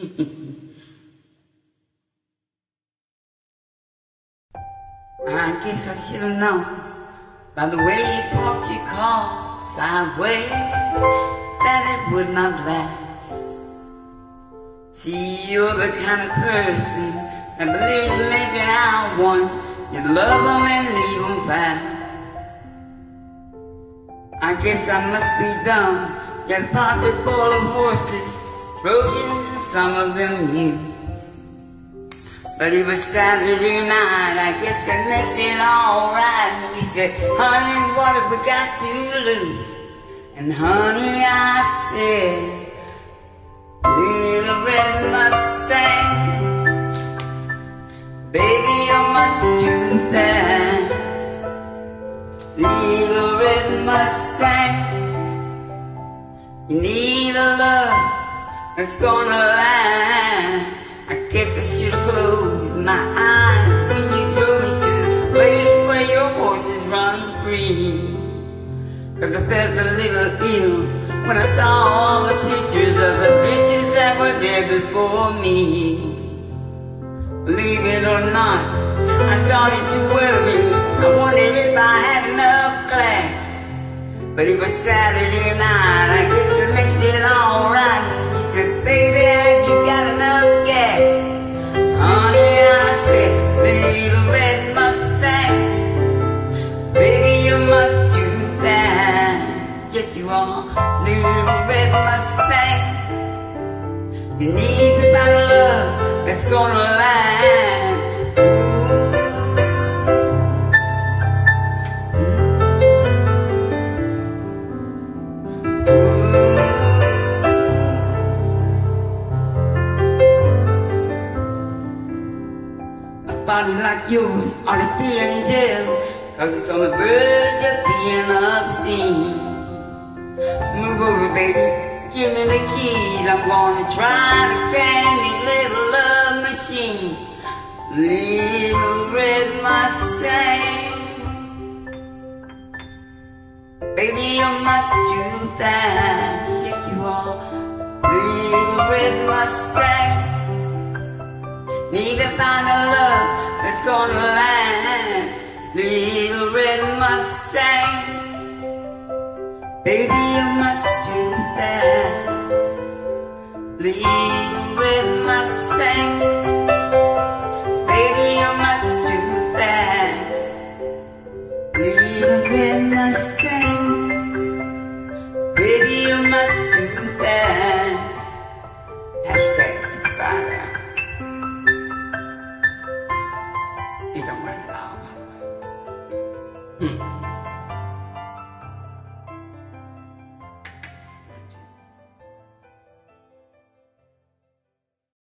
I guess I should have known by the way you parked your car sideways that it would not last. See, you're the kind of person that believes in making out once you love them and leave them fast. I guess I must be dumb. Got a pocket full of horses, And some of them used. But it was Saturday night, I guess that makes it alright. And you said, honey, what have we got to lose? And honey, I said, little red Mustang, baby, you're much too fast. Little red Mustang, you need a love that's gonna last. I guess I should have closed my eyes when you drove me to the place where your horses run free. Cause I felt a little ill when I saw all the pictures of the bitches that were there before me. Believe it or not, I started to worry. I wondered if I had enough class. But it was Saturday night, I guess it makes it alright. Said, baby, have you got enough gas? Honey, I said, little red Mustang. Baby, you must do fast. Yes, you are, little red Mustang. You need to find love that's gonna last. Body like yours ought to be in jail Cause it's on the verge of being obscene. Move over baby, give me the keys. I'm gonna try to tame your little love machine. Leave Little red Mustang. Baby, you're much too fast Yes, you are. Little red Mustang. Need to find a love that's gonna last. Little red Mustang. Baby, you must too fast. Little red Mustang. Baby, you must too fast. Little red Mustang. He don't